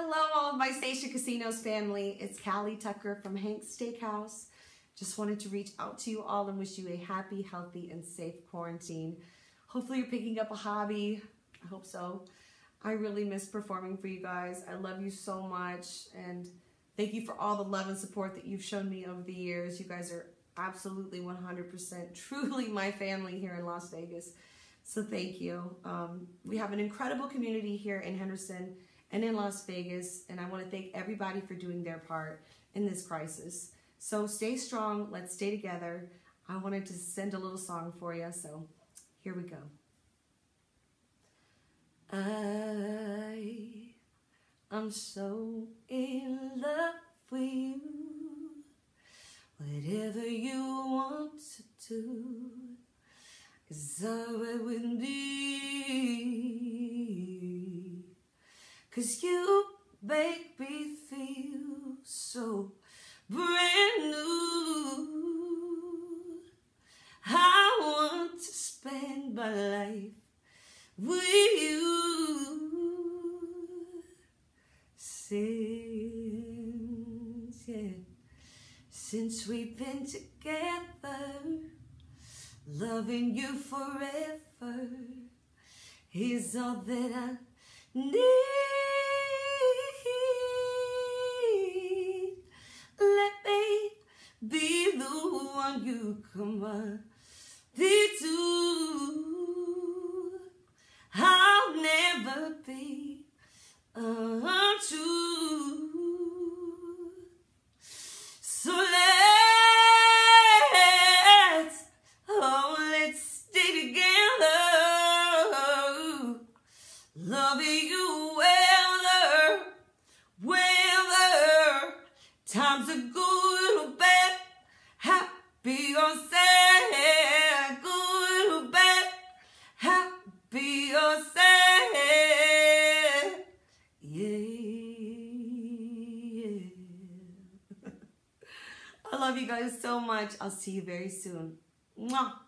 Hello, all of my Station Casinos family. It's Cali Tucker from Hank's Steakhouse. Just wanted to reach out to you all and wish you a happy, healthy, and safe quarantine. Hopefully, you're picking up a hobby. I hope so. I really miss performing for you guys. I love you so much, and thank you for all the love and support that you've shown me over the years. You guys are absolutely 100% truly my family here in Las Vegas. So thank you. Um, we have an incredible community here in Henderson and in Las Vegas. And I want to thank everybody for doing their part in this crisis. So stay strong. Let's stay together. I wanted to send a little song for you. So here we go. I am so in love with you. Whatever you want to do is alright with me. Cause you make me feel so brand new. I want to spend my life with you. Since, yeah, since we've been together, loving you forever is all that I need. The one you on to. I'll never be untrue. So let's, oh, let's stay together. Loving you whether, whether, times are good or bad, bad, happy or sad. Yeah. I love you guys so much. I'll see you very soon. Mwah.